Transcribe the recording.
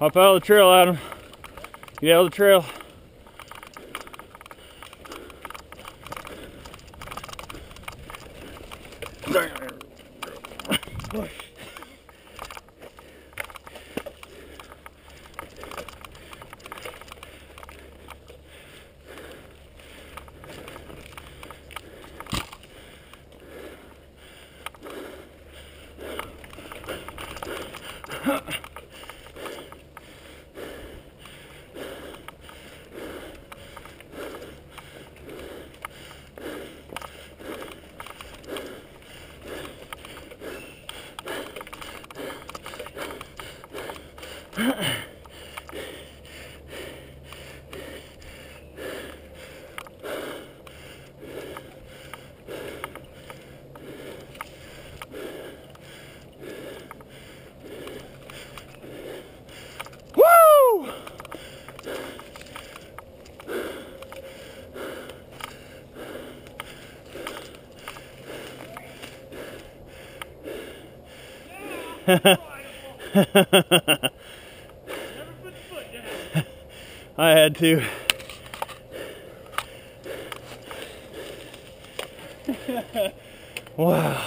Up out of the trail, Adam. Get out of the trail. Woo! Ha ha ha ha ha ha. I had to. wow.